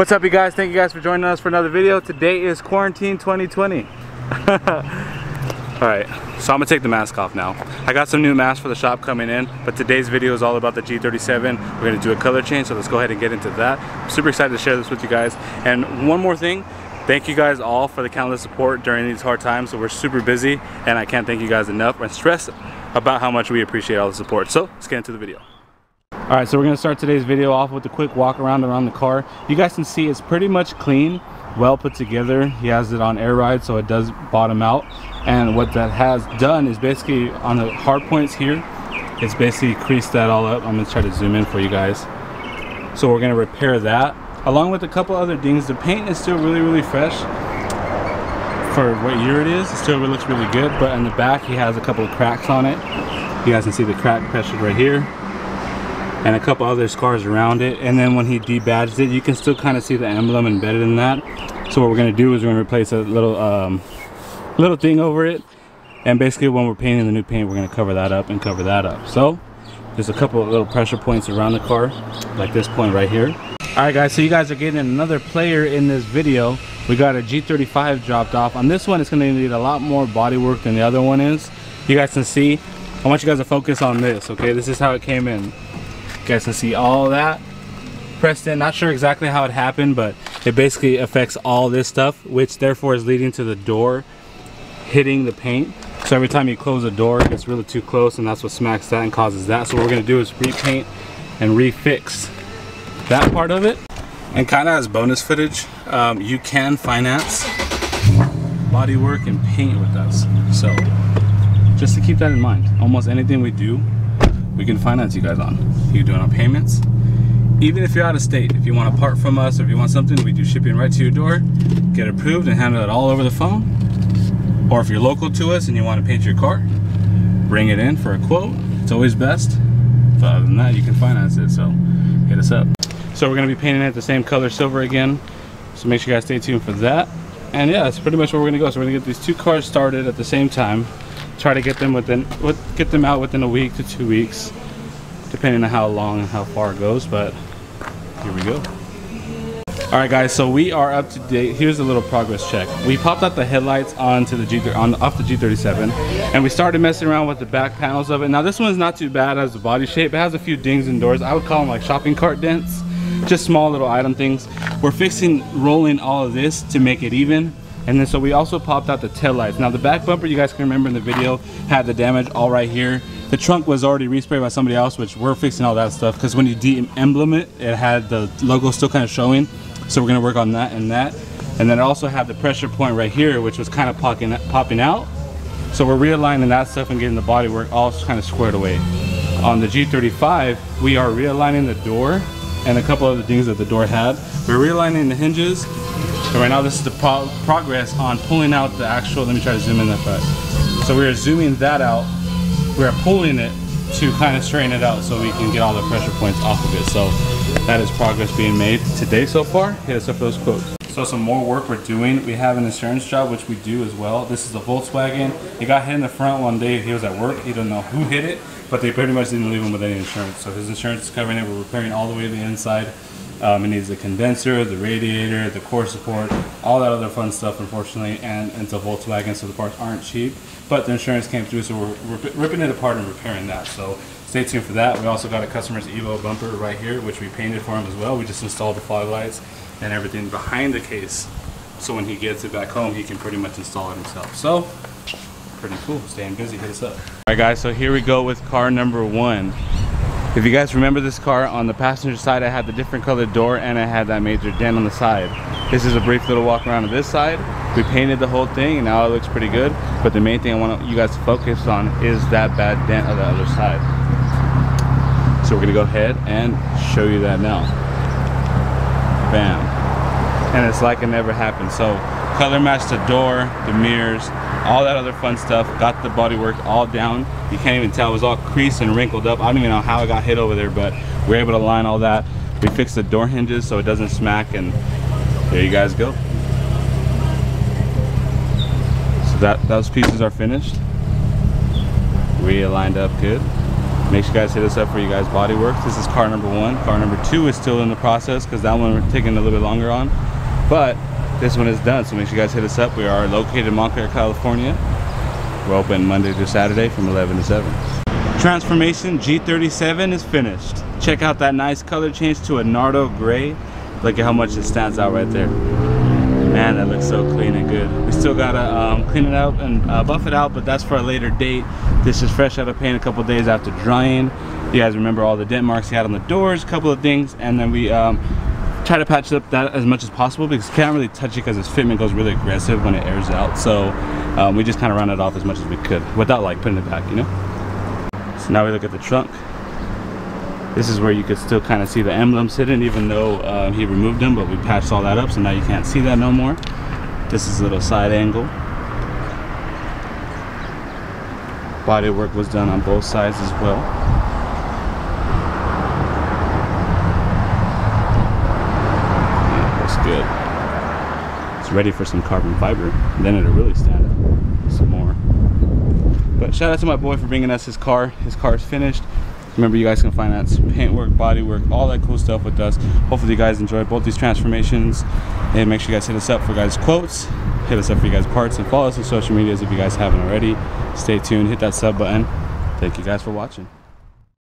What's up you guys? Thank you guys for joining us for another video. Today is quarantine 2020. Alright, so I'm gonna take the mask off now. I got some new masks for the shop coming in, but today's video is all about the G37. We're gonna do a color change, so let's go ahead and get into that. I'm super excited to share this with you guys. And one more thing, thank you guys all for the countless support during these hard times. So we're super busy, and I can't thank you guys enough and stress about how much we appreciate all the support. So let's get into the video. All right, so we're gonna start today's video off with a quick walk around around the car. You guys can see it's pretty much clean, well put together. He has it on air ride, so it does bottom out. And what that has done is basically on the hard points here, it's basically creased that all up. I'm gonna try to zoom in for you guys. So we're gonna repair that. Along with a couple other dings, the paint is still really, really fresh for what year it is. It still looks really good, but in the back, he has a couple of cracks on it. You guys can see the crack pressure right here and a couple other scars around it. And then when he debadged it you can still kind of see the emblem embedded in that. So what we're going to do is we're to replace a little um, little thing over it. And basically when we're painting the new paint we're going to cover that up and cover that up. So there's a couple of little pressure points around the car like this point right here. All right guys so you guys are getting another player in this video. We got a g35 dropped off. On this one it's going to need a lot more body work than the other one is. You guys can see i want you guys to focus on this okay? This is how it came in guys can see all that pressed in. Not sure exactly how it happened, but it basically affects all this stuff, which therefore is leading to the door hitting the paint. So every time you close the door, it gets really too close and that's what smacks that and causes that. So what we're gonna do is repaint and refix that part of it. And kind of as bonus footage, um, you can finance bodywork and paint with us. So just to keep that in mind, almost anything we do we can finance you guys on. You do it on payments. Even if you're out of state, if you want to part from us or if you want something, we do shipping right to your door, get approved and handle it all over the phone. Or if you're local to us and you want to paint your car, bring it in for a quote. It's always best. But other than that, you can finance it, so hit us up. So we're gonna be painting it the same color silver again. So make sure you guys stay tuned for that. And yeah, that's pretty much where we're gonna go. So we're gonna get these two cars started at the same time try to get them within get them out within a week to two weeks depending on how long and how far it goes but here we go. All right guys so we are up to date. Here's a little progress check. We popped out the headlights onto the G on off the G37 and we started messing around with the back panels of it. Now this one's not too bad as the body shape. It has a few dings and doors. I would call them like shopping cart dents just small little item things. We're fixing rolling all of this to make it even and then so we also popped out the tail lights. Now the back bumper, you guys can remember in the video, had the damage all right here. The trunk was already resprayed by somebody else, which we're fixing all that stuff because when you de-emblem it, it had the logo still kind of showing. So we're gonna work on that and that. And then I also have the pressure point right here, which was kind of popping, popping out. So we're realigning that stuff and getting the body work all kind of squared away. On the G35, we are realigning the door and a couple other things that the door had. We're realigning the hinges so right now this is the pro progress on pulling out the actual, let me try to zoom in that fast. So we are zooming that out. We are pulling it to kind of straighten it out so we can get all the pressure points off of it. So that is progress being made today so far. Hit us up for those quotes. So some more work we're doing. We have an insurance job, which we do as well. This is the Volkswagen. He got hit in the front one day. He was at work. He didn't know who hit it, but they pretty much didn't leave him with any insurance. So his insurance is covering it. We're repairing all the way to the inside. Um, it needs the condenser, the radiator, the core support, all that other fun stuff, unfortunately, and it's a Volkswagen, so the parts aren't cheap. But the insurance came through, so we're, we're ripping it apart and repairing that. So stay tuned for that. We also got a customer's Evo bumper right here, which we painted for him as well. We just installed the fog lights and everything behind the case. So when he gets it back home, he can pretty much install it himself. So pretty cool, staying busy, hit us up. All right guys, so here we go with car number one. If you guys remember this car, on the passenger side I had the different colored door and I had that major dent on the side. This is a brief little walk around on this side. We painted the whole thing and now it looks pretty good. But the main thing I want you guys to focus on is that bad dent on the other side. So we're gonna go ahead and show you that now. Bam. And it's like it never happened. So color matched the door, the mirrors, all that other fun stuff. Got the bodywork all down. You can't even tell. It was all creased and wrinkled up. I don't even know how I got hit over there, but we are able to line all that. We fixed the door hinges so it doesn't smack, and there you guys go. So that those pieces are finished. Realigned up good. Make sure you guys hit us up for you guys body work. This is car number one. Car number two is still in the process because that one we're taking a little bit longer on. But this one is done, so make sure you guys hit us up. We are located in Montclair, California. We're open Monday to Saturday from 11 to 7. Transformation G37 is finished. Check out that nice color change to a Nardo gray. Look at how much it stands out right there. Man, that looks so clean and good. We still gotta um, clean it out and uh, buff it out, but that's for a later date. This is fresh out of paint a couple days after drying. You guys remember all the dent marks he had on the doors, a couple of things, and then we um, try to patch up that as much as possible because you can't really touch it because its fitment goes really aggressive when it airs out. So um, we just kind of run it off as much as we could without like putting it back, you know? So now we look at the trunk. This is where you could still kind of see the emblems hidden even though uh, he removed them, but we patched all that up so now you can't see that no more. This is a little side angle. Body work was done on both sides as well. Yeah, looks good. Ready for some carbon fiber. Then it'll really stand out some more. But shout out to my boy for bringing us his car. His car is finished. Remember, you guys can finance paint work, body work, all that cool stuff with us. Hopefully, you guys enjoyed both these transformations. And make sure you guys hit us up for guys' quotes. Hit us up for you guys' parts and follow us on social medias if you guys haven't already. Stay tuned, hit that sub button. Thank you guys for watching.